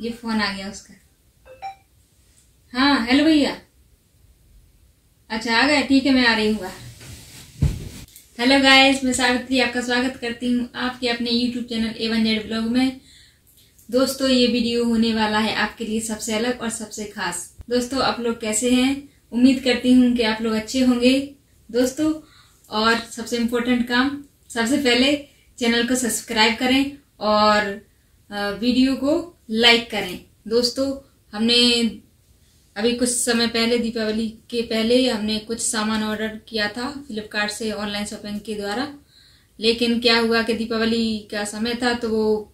ये फ़ोन आ गया उसका। हाँ हेलो भैया। अच्छा आ गए। ठीक है, मैं आ रही हूँ हेलो गाइस, मैं सावित्री आपका स्वागत करती हूँ आपके अपने YouTube channel Avon Z blog में। दोस्तों, ये वीडियो होने वाला है आपके लिए सबसे अलग और सबसे खास। दोस्तों, आप लोग कैसे हैं? उम्मीद करती हूँ कि आप लोग अच्छे होंगे। दोस्तों, और सबसे इम्पोर्टेंट काम, सबसे पहले चैनल को सब्सक्राइब करें और वीडियो को लाइक करें। दोस्तों, हमने अभी कुछ समय पहले, दीपावली के पहले ही हमने कुछ सामान ऑर्डर किया था फ्लिपकार्ट से ऑनलाइन शॉपिंग के द्वारा। लेकिन क्या हुआ कि दीपावली का समय था तो वो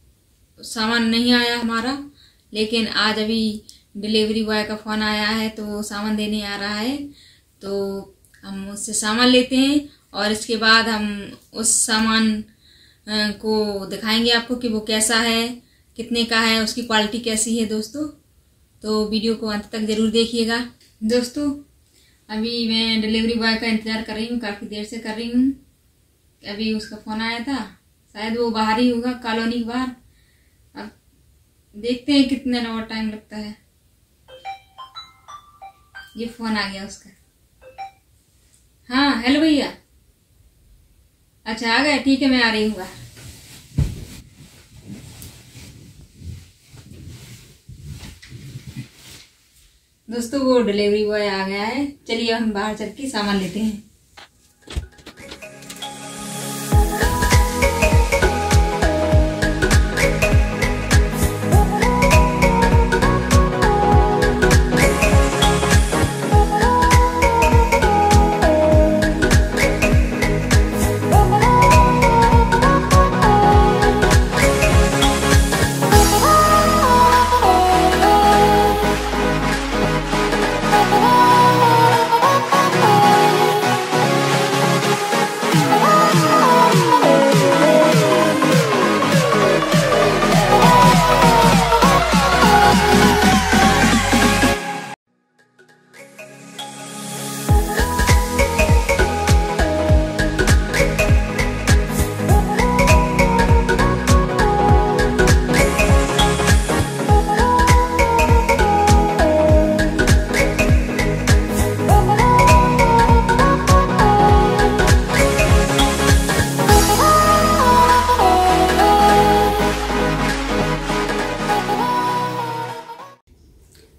सामान नहीं आया हमारा। लेकिन आज अभी डिलीवरी बॉय का फ़ोन आया है तो वो सामान देने आ रहा है। तो हम उससे सामान लेते हैं और इसके बाद हम उस सामान को दिखाएँगे आपको कि वो कैसा है। कितने का है, उसकी क्वालिटी कैसी है दोस्तों? तो वीडियो को अंत तक ज़रूर देखिएगा। दोस्तों, अभी मैं डिलीवरी बॉय का इंतज़ार कर रही हूँ, काफ़ी देर से कर रही हूँ। अभी उसका फ़ोन आया था, शायद वो बाहर ही होगा कॉलोनी के बाहर। अब देखते हैं कितने और टाइम लगता है। ये फ़ोन आ गया उसका। हाँ हेलो भैया। अच्छा आ गया ठीक है, मैं आ रही हूँ दोस्तों, वो डिलीवरी बॉय आ गया है। चलिए हम बाहर चल के सामान लेते हैं।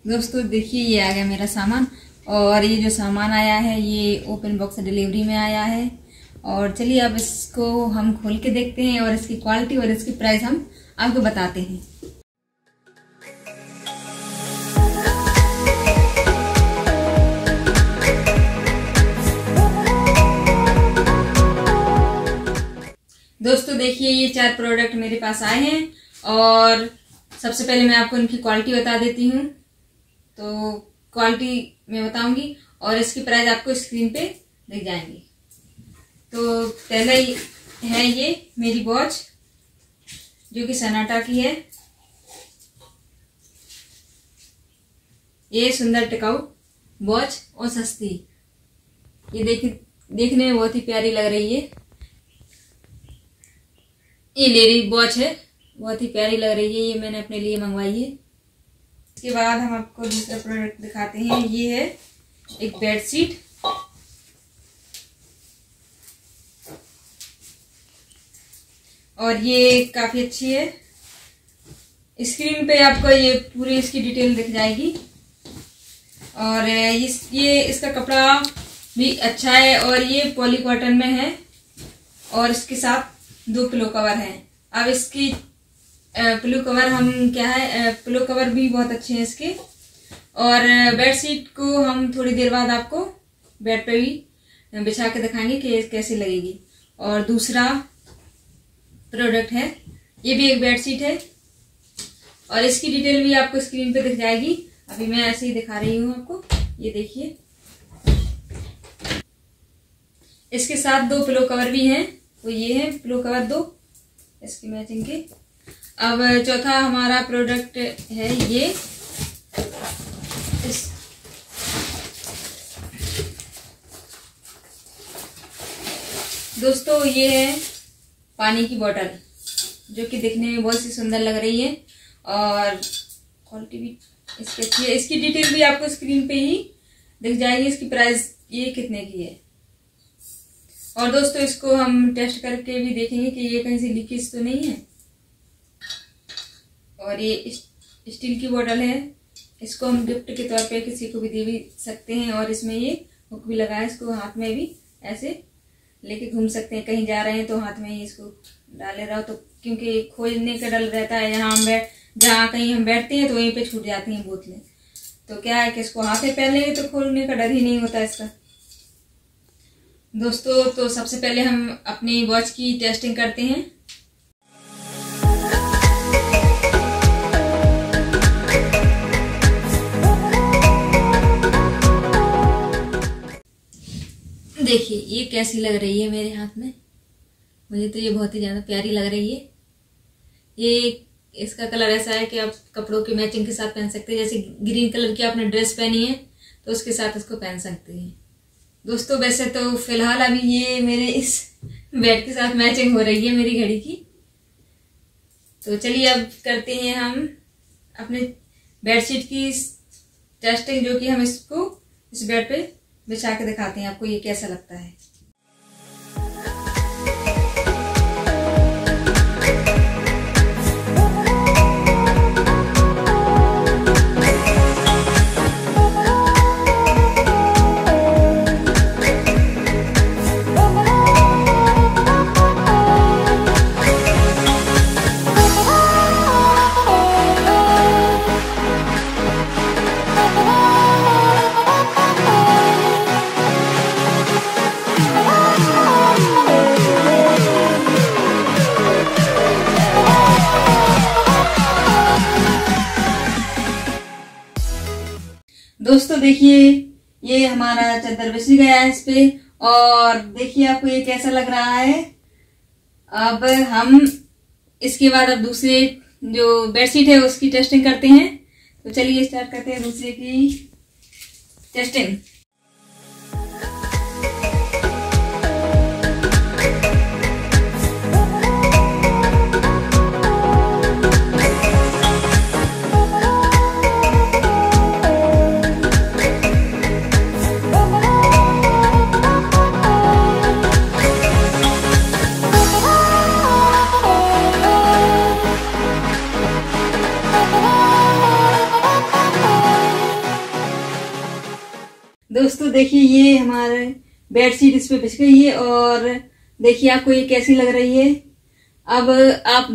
दोस्तों, देखिए, ये आ गया मेरा सामान। और ये जो सामान आया है, ये ओपन बॉक्स डिलीवरी में आया है। और चलिए, अब इसको हम खोल के देखते हैं और इसकी क्वालिटी और इसकी प्राइस हम आपको बताते हैं। दोस्तों, देखिए, ये चार प्रोडक्ट मेरे पास आए हैं। और सबसे पहले मैं आपको इनकी क्वालिटी बता देती हूँ। तो क्वालिटी मैं बताऊँगी और इसकी प्राइस आपको स्क्रीन पे दिख जाएँगी। तो पहले है ये मेरी वॉच जो कि सनाटा की है। ये सुंदर टिकाऊ वॉच और सस्ती। ये देख, देखने में बहुत ही प्यारी लग रही है। ये लेडी वॉच है, बहुत ही प्यारी लग रही है, ये मैंने अपने लिए मंगवाई है। इसके बाद हम आपको दूसरा प्रोडक्ट दिखाते हैं। ये है एक बेड शीट और ये काफ़ी अच्छी है। स्क्रीन पे आपको ये पूरी इसकी डिटेल दिख जाएगी। और इस, ये इसका कपड़ा भी अच्छा है और ये पॉली कॉटन में है। और इसके साथ दो पिलो कवर है। अब इसकी पिलो कवर हम क्या है पिलो कवर भी बहुत अच्छे हैं इसके। और बेड शीट को हम थोड़ी देर बाद आपको बेड पे भी बिछा के दिखाएँगे कि कैसे लगेगी। और दूसरा प्रोडक्ट है, ये भी एक बेड शीट है। और इसकी डिटेल भी आपको स्क्रीन पे दिख जाएगी। अभी मैं ऐसे ही दिखा रही हूँ आपको, ये देखिए। इसके साथ दो पिलो कवर भी हैं, वो ये है पिलो कवर दो। इसकी मैचिंग के। अब चौथा हमारा प्रोडक्ट है ये। इस दोस्तों, ये है पानी की बोतल जो कि दिखने में बहुत सी सुंदर लग रही है। और क्वालिटी भी इसकी अच्छी है। इसकी डिटेल भी आपको स्क्रीन पे ही दिख जाएगी, इसकी प्राइस ये कितने की है। और दोस्तों, इसको हम टेस्ट करके भी देखेंगे कि ये कहीं से लीकेज तो नहीं है। और ये स्टील की बोतल है। इसको हम गिफ्ट के तौर पे किसी को भी दे भी सकते हैं और इसमें ये हुक भी लगा है। इसको हाथ में भी ऐसे लेके घूम सकते हैं। कहीं जा रहे हैं तो हाथ में ही इसको डाले रहो तो क्योंकि खोजने का डर रहता है। यहाँ हम बैठ, जहाँ कहीं हम बैठते हैं तो वहीं पे छूट जाती हैं बोतलें। तो क्या है कि इसको हाथ में पहन लेंगे तो खोलने का डर ही नहीं होता इसका। दोस्तों तो सबसे पहले हम अपनी वॉच की टेस्टिंग करते हैं। देखिए, ये कैसी लग रही है मेरे हाथ में? मुझे तो ये बहुत ही ज़्यादा प्यारी लग रही है। ये इसका कलर ऐसा है कि आप कपड़ों की मैचिंग के साथ पहन सकते हैं। जैसे ग्रीन कलर की आपने ड्रेस पहनी है तो उसके साथ इसको पहन सकते हैं। दोस्तों, वैसे तो फ़िलहाल अभी ये मेरे इस बेड के साथ मैचिंग हो रही है मेरी घड़ी की। तो चलिए, अब करते हैं हम अपने बेडशीट की टेस्टिंग जो कि हम इसको इस बेड पे बिछा के दिखाते हैं आपको ये कैसा लगता है। दोस्तों देखिए, ये हमारा चादर बिछ गया है इस पे। और देखिए आपको ये कैसा लग रहा है। अब हम इसके बाद अब दूसरे जो बेडशीट है उसकी टेस्टिंग करते हैं। तो चलिए स्टार्ट करते हैं दूसरे की टेस्टिंग दोस्तों देखिए ये हमारे बेडशीट इस पे बिछ गई है और देखिए आपको ये कैसी लग रही है। अब आप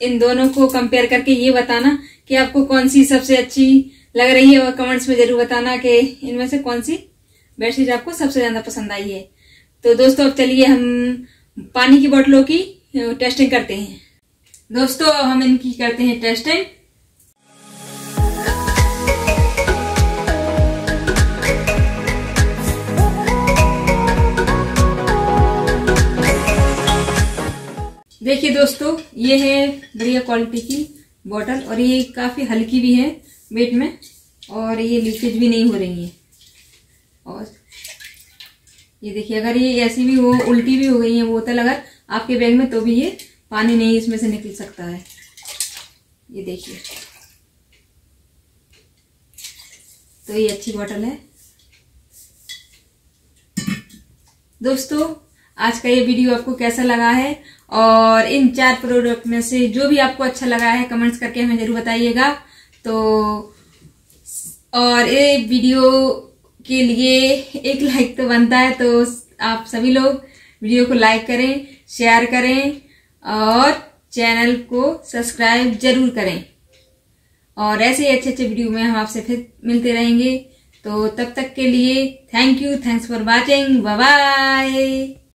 इन दोनों को कंपेयर करके ये बताना कि आपको कौन सी सबसे अच्छी लग रही है और कमेंट्स में ज़रूर बताना कि इनमें से कौन सी बेडशीट आपको सबसे ज़्यादा पसंद आई है। तो दोस्तों, अब चलिए हम पानी की बोतलों की टेस्टिंग करते हैं। दोस्तों हम इनकी करते हैं टेस्टिंग देखिए दोस्तों, ये है बढ़िया क्वालिटी की बॉटल और ये काफ़ी हल्की भी है वेट में और ये लीकेज भी नहीं हो रही है। और ये देखिए, अगर ये ऐसी भी हो, उल्टी भी हो गई है बोतल अगर आपके बैग में तो भी ये पानी नहीं इसमें से निकल सकता है। ये देखिए। तो ये अच्छी बॉटल है। दोस्तों, आज का ये वीडियो आपको कैसा लगा है? और इन चार प्रोडक्ट में से जो भी आपको अच्छा लगा है कमेंट्स करके हमें ज़रूर बताइएगा। तो और ये वीडियो के लिए एक लाइक तो बनता है तो आप सभी लोग वीडियो को लाइक करें शेयर करें और चैनल को सब्सक्राइब ज़रूर करें। और ऐसे ही अच्छे अच्छे वीडियो में हम आपसे फिर मिलते रहेंगे। तो तब तक के लिए thank you thanks for watching bye